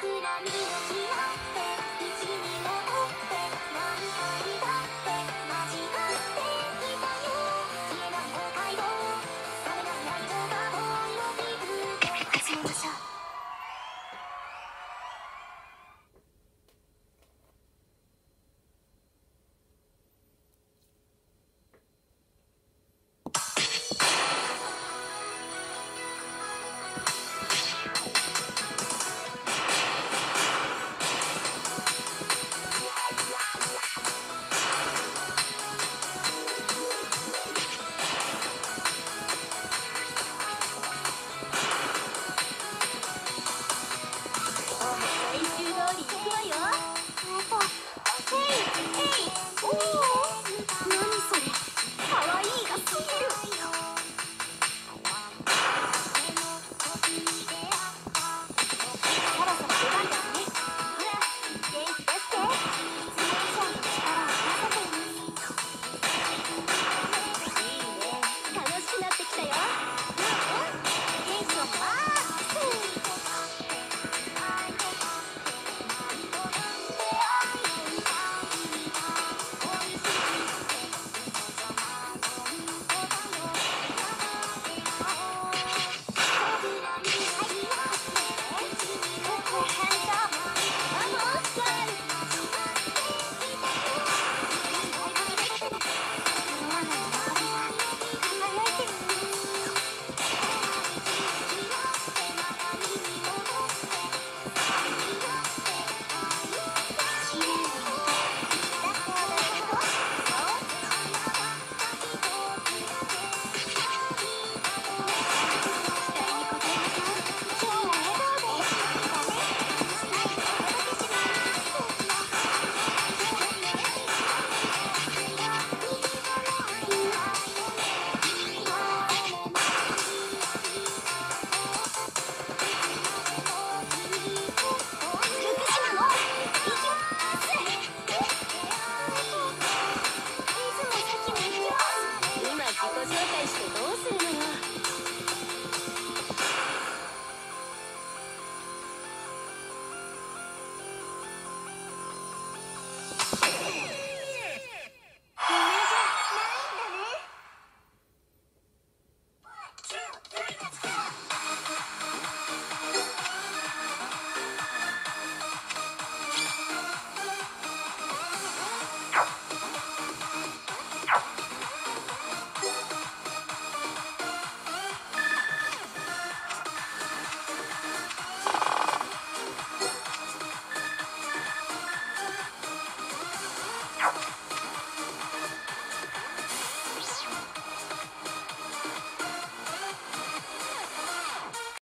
僕が見失う Hey, hey, ooh.